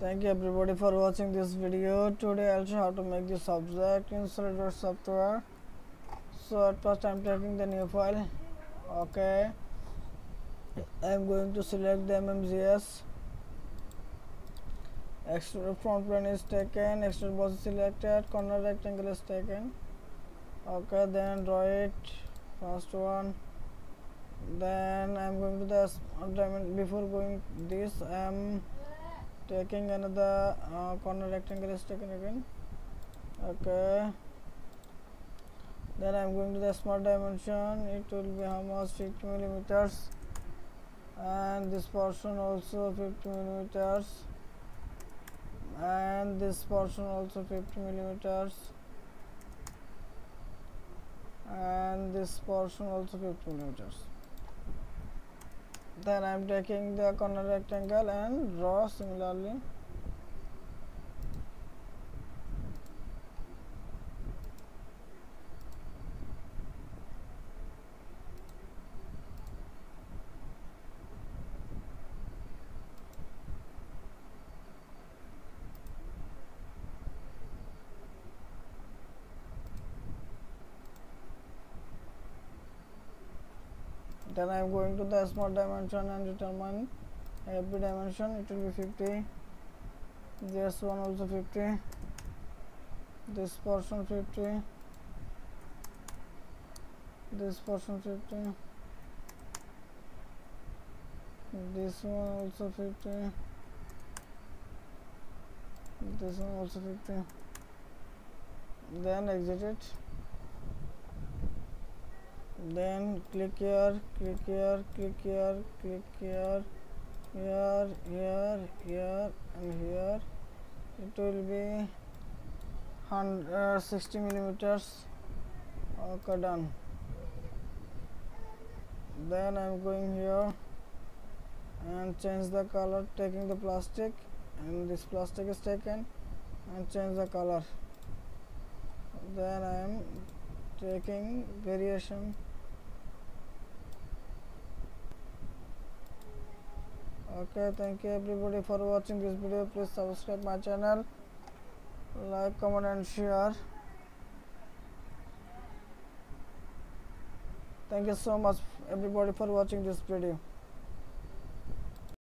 Thank you everybody for watching this video. Today I'll show how to make this object in SolidWorks software. So at first I'm taking the new file. Okay. I'm going to select the MMGS. Extrude front plane is taken, extrude boss is selected, corner rectangle is taken. Okay, then draw it. First one. Then I'm going to the diamond. Before going this, I'm taking another uh, corner rectangle is taken again. Okay. Then I'm going to the smart dimension. It will be how much? 50 millimeters. And this portion also 50 millimeters. And this portion also 50 millimeters. And this portion also 50 millimeters then I am taking the corner rectangle and draw similarly then I am going to the smart dimension and determine every dimension. It will be 50 this one also 50 this portion 50 this portion 50 this one also 50 this one also 50 then exit it then click here click here click here click here here here here and here. It will be 160 uh, millimeters. Okay done. Then i'm going here and change the color taking the plastic and this plastic is taken and change the color. Then i am taking variation okay thank you everybody for watching this video. Please subscribe my channel like comment and share. Thank you so much everybody for watching this video